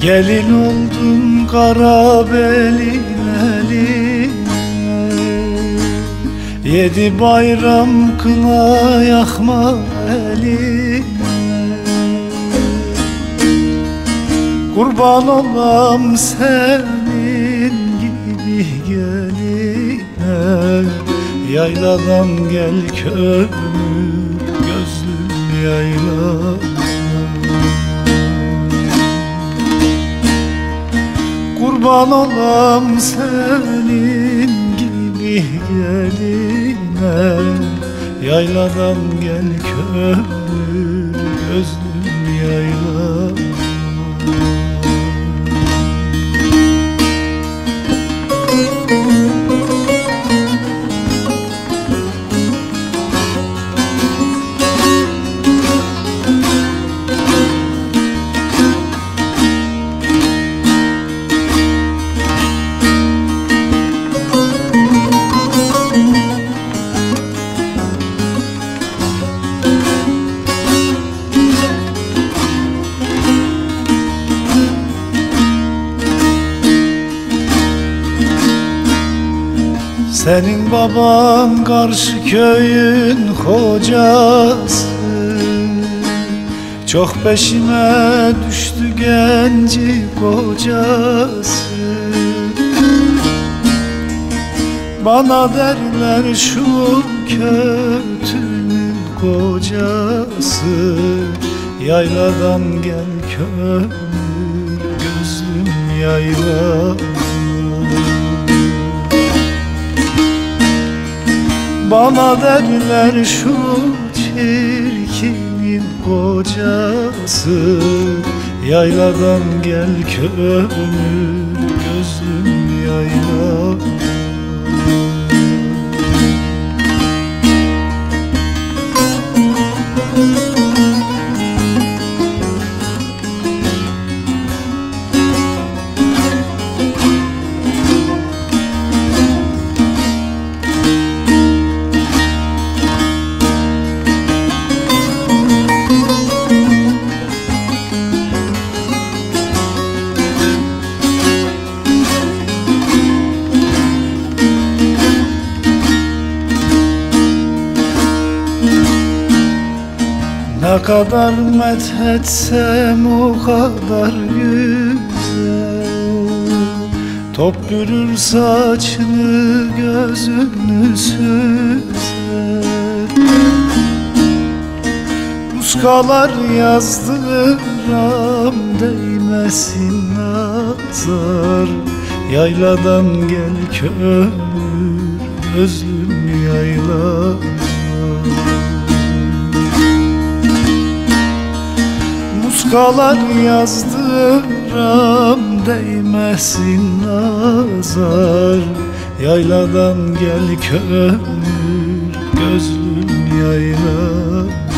Gelin oldum kara belin eline Yedi bayram kına yakma eline. Kurban olam senin gibi geline. Yayladan gel kömür gözlüm yayladan Kurban olam senin gibi geline. Yayladan gel kömür gözlüm Senin baban karşı köyün hocası Çok peşime düştü genci kocası. Bana derler şu kötünün kocası. Yayladan gel kömür gözlüm yayladan Bana derler şu çirkinin kocası Yayladan gel kömür gözlüm yayladan Ne kadar methetsem o kadar güzel. Top bürür saçını gözünü süzer. Muskalar yazdıram değmesin nazar. Yayladan gel kömür gözlüm yayladan Muskalar yazdıram değmesin nazar. Yayladan gel kömür gözlüm yayladan